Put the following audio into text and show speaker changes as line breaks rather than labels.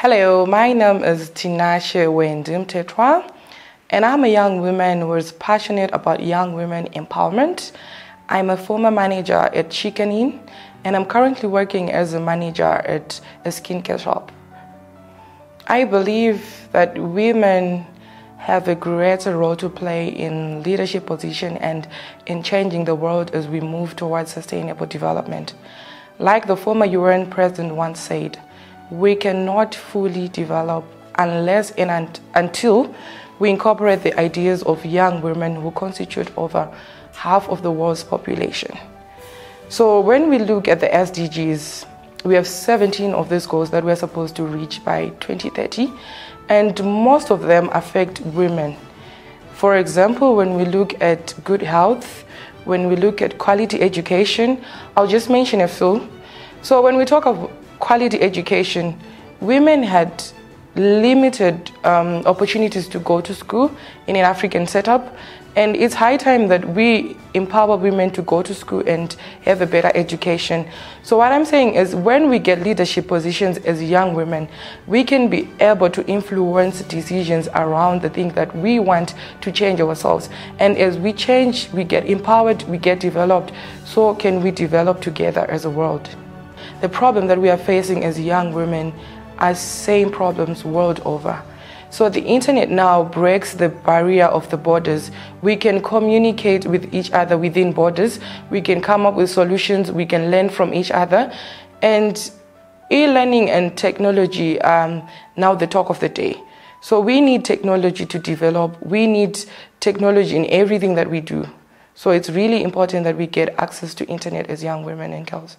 Hello, my name is Tinashe Mtetwa, and I'm a young woman who is passionate about young women empowerment. I'm a former manager at Chicken Inn, and I'm currently working as a manager at a skincare shop. I believe that women have a greater role to play in leadership position and in changing the world as we move towards sustainable development. Like the former UN president once said, we cannot fully develop unless and until we incorporate the ideas of young women who constitute over half of the world's population. So when we look at the SDGs, we have 17 of these goals that we're supposed to reach by 2030, and most of them affect women. For example, when we look at good health, when we look at quality education, I'll just mention a few. So when we talk of quality education, women had limited um, opportunities to go to school in an African setup. And it's high time that we empower women to go to school and have a better education. So, what I'm saying is, when we get leadership positions as young women, we can be able to influence decisions around the things that we want to change ourselves. And as we change, we get empowered, we get developed. So, can we develop together as a world? The problem that we are facing as young women are same problems world over. So the internet now breaks the barrier of the borders. We can communicate with each other within borders. We can come up with solutions. We can learn from each other. And e-learning and technology are now the talk of the day. So we need technology to develop. We need technology in everything that we do. So it's really important that we get access to internet as young women and girls.